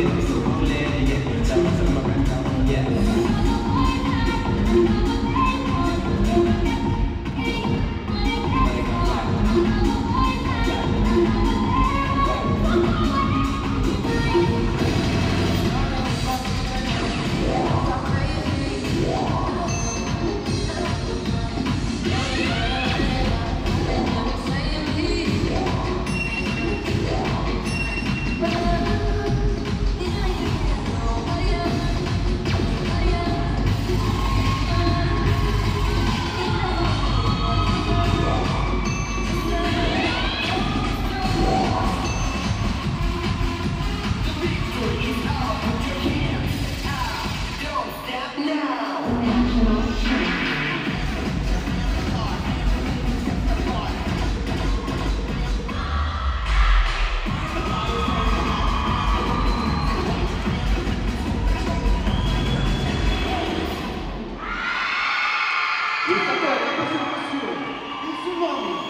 Don't money.